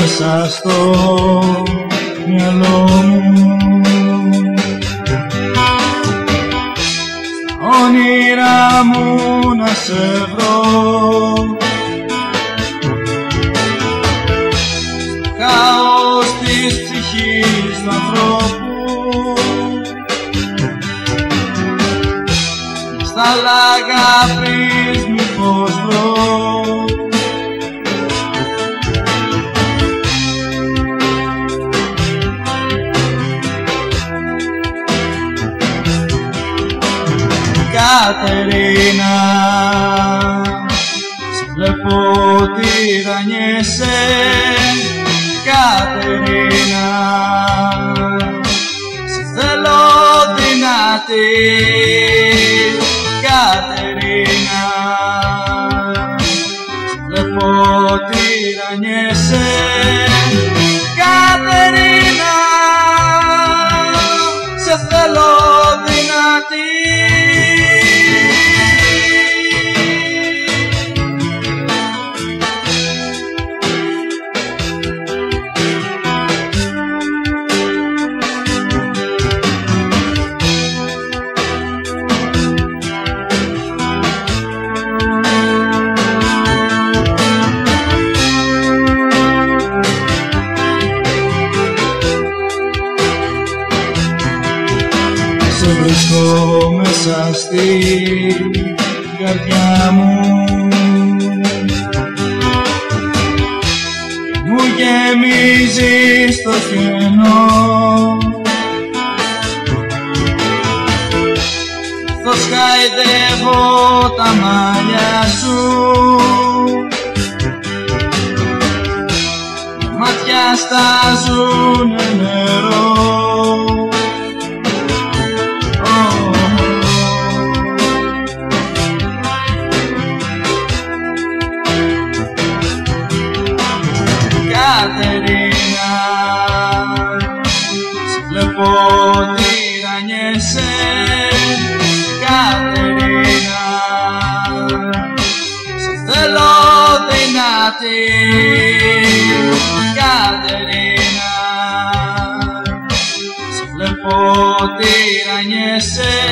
Μέσα στο μυαλό μου. Στα όνειρά μου να σε βρω. Στο χάος της ψυχής του ανθρώπου. Στα λάγα Κατερίνα Σε βλέπω τυραννιέσαι Κατερίνα Σε θέλω δυνατή Κατερίνα Σε βλέπω τυραννιέσαι Κατερίνα Σε θέλω βρίσκω μέσα στην καρδιά μου. Και μου γεμίζει στο κενό Καθώς χαϊδεύω τα μαλλιά σου. Τα μάτια στάζουνε νερό τυραννιέσαι Κατερίνα. Σε θέλω δυνατή Κατερίνα. Σε βλέπω τυραννιέσαι